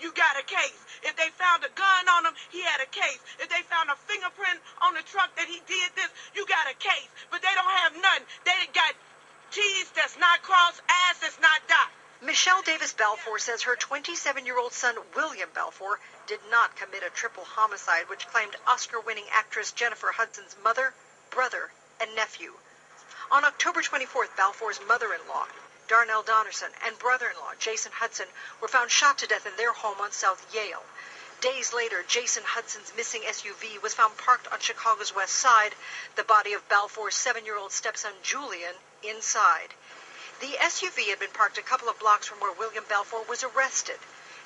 you got a case. If they found a gun on him, he had a case. If they found a fingerprint on the truck that he did this, you got a case. But they don't have nothing. They got T's that's not crossed, ass that's not dot. Michelle Davis Balfour says her 27 year old son, William Balfour, did not commit a triple homicide which claimed Oscar winning actress Jennifer Hudson's mother, brother, and nephew. On October 24th, Balfour's mother in law, Darnell Donerson, and brother in law, Jason Hudson, were found shot to death in their home on South Yale. Days later, Jason Hudson's missing SUV was found parked on Chicago's west side, the body of Balfour's seven year old stepson, Julian, inside. The SUV had been parked a couple of blocks from where William Balfour was arrested,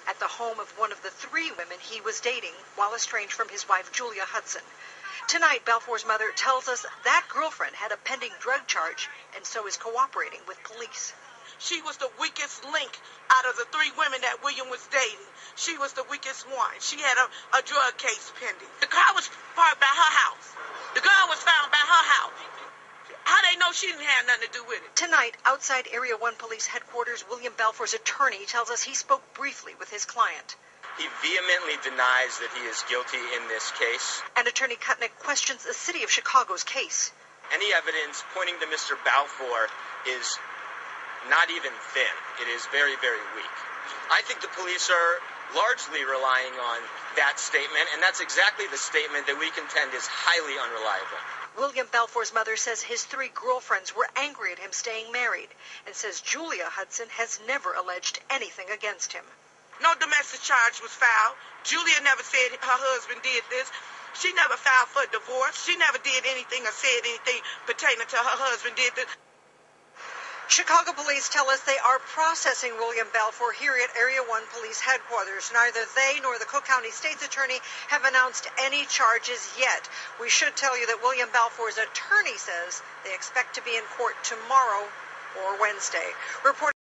at the home of one of the three women he was dating while estranged from his wife, Julia Hudson. Tonight, Balfour's mother tells us that girlfriend had a pending drug charge and so is cooperating with police. She was the weakest link out of the three women that William was dating. She was the weakest one. She had a, a drug case pending. The car was parked by her house. The gun was found by her house. How they know she didn't have nothing to do with it? Tonight, outside Area 1 Police headquarters, William Balfour's attorney tells us he spoke briefly with his client. He vehemently denies that he is guilty in this case. And Attorney Kutnick questions the city of Chicago's case. Any evidence pointing to Mr. Balfour is not even thin. It is very, very weak. I think the police are largely relying on that statement, and that's exactly the statement that we contend is highly unreliable. William Balfour's mother says his three girlfriends were angry at him staying married and says Julia Hudson has never alleged anything against him. No domestic charge was filed. Julia never said her husband did this. She never filed for a divorce. She never did anything or said anything pertaining to her husband did this. Chicago police tell us they are processing William Balfour here at Area 1 Police Headquarters. Neither they nor the Cook County State's Attorney have announced any charges yet. We should tell you that William Balfour's attorney says they expect to be in court tomorrow or Wednesday. Report